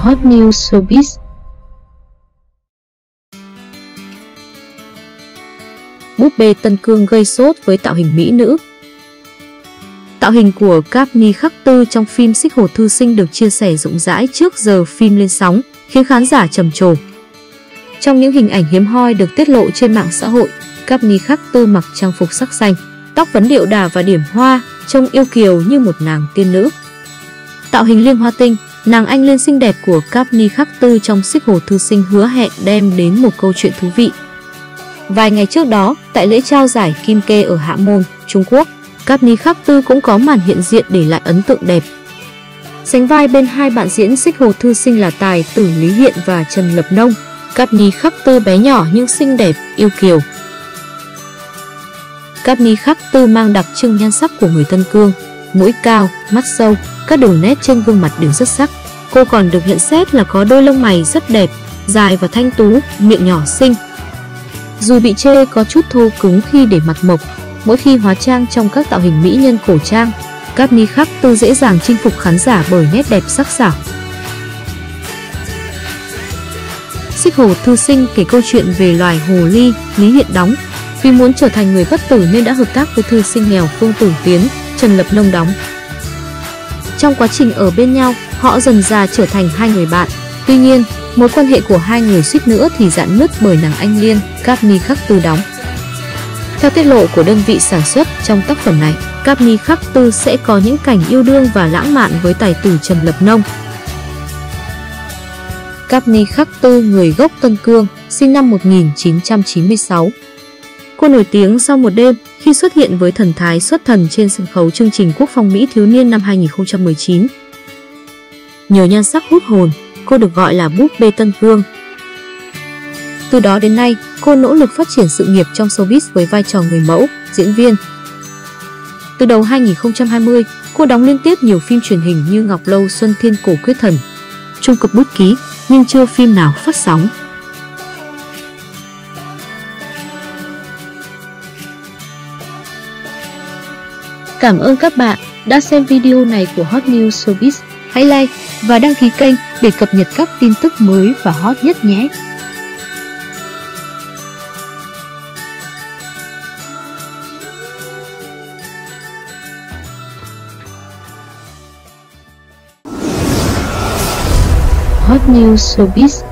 Hot News Showbiz Búp bê Tân Cương gây sốt với tạo hình mỹ nữ Tạo hình của Capni Khắc Tư trong phim Xích Hồ Thư Sinh được chia sẻ rộng rãi trước giờ phim lên sóng, khiến khán giả trầm trồ. Trong những hình ảnh hiếm hoi được tiết lộ trên mạng xã hội, Capni Khắc Tư mặc trang phục sắc xanh, tóc vấn điệu đà và điểm hoa, trông yêu kiều như một nàng tiên nữ. Tạo hình liên hoa tinh, nàng anh liên xinh đẹp của Capni Khắc Tư trong Xích Hồ Thư Sinh hứa hẹn đem đến một câu chuyện thú vị. Vài ngày trước đó, tại lễ trao giải Kim Kê ở Hạ Môn, Trung Quốc, Capni Khắc Tư cũng có màn hiện diện để lại ấn tượng đẹp. Sánh vai bên hai bạn diễn Xích Hồ Thư Sinh là Tài Tử Lý Hiện và Trần Lập Nông, Capni Khắc Tư bé nhỏ nhưng xinh đẹp, yêu kiều. Capni Khắc Tư mang đặc trưng nhan sắc của người Tân Cương, mũi cao, mắt sâu, các đường nét trên gương mặt đều rất sắc. Cô còn được nhận xét là có đôi lông mày rất đẹp, dài và thanh tú, miệng nhỏ xinh. Dù bị chê có chút thô cứng khi để mặt mộc, mỗi khi hóa trang trong các tạo hình mỹ nhân cổ trang, các ni khắc tư dễ dàng chinh phục khán giả bởi nét đẹp sắc sảo. Xích Hồ Thư Sinh kể câu chuyện về loài hồ ly Lý Hiện đóng. Vì muốn trở thành người bất tử nên đã hợp tác với thư sinh nghèo Phương Tử Tiến, Trần Lập Nông đóng. Trong quá trình ở bên nhau, họ dần già trở thành hai người bạn. Tuy nhiên, mối quan hệ của hai người suýt nữa thì dạn nứt bởi nàng anh Liên, Capni Khắc Tư đóng. Theo tiết lộ của đơn vị sản xuất trong tác phẩm này, Capni Khắc Tư sẽ có những cảnh yêu đương và lãng mạn với tài tử Trần Lập Nông. Capni Khắc Tư người gốc Tân Cương, sinh năm 1996. Cô nổi tiếng sau một đêm khi xuất hiện với thần thái xuất thần trên sân khấu chương trình Quốc phòng Mỹ thiếu niên năm 2019. Nhờ nhan sắc hút hồn, cô được gọi là búp bê Tân Cương. Từ đó đến nay, cô nỗ lực phát triển sự nghiệp trong showbiz với vai trò người mẫu, diễn viên. Từ đầu 2020, cô đóng liên tiếp nhiều phim truyền hình như Ngọc Lâu Xuân Thiên Cổ Quyết Thần, Trung cực bút ký, nhưng chưa phim nào phát sóng. Cảm ơn các bạn đã xem video này của Hot News Showbiz. Hãy like và đăng ký kênh để cập nhật các tin tức mới và hot nhất nhé. Hot News Showbiz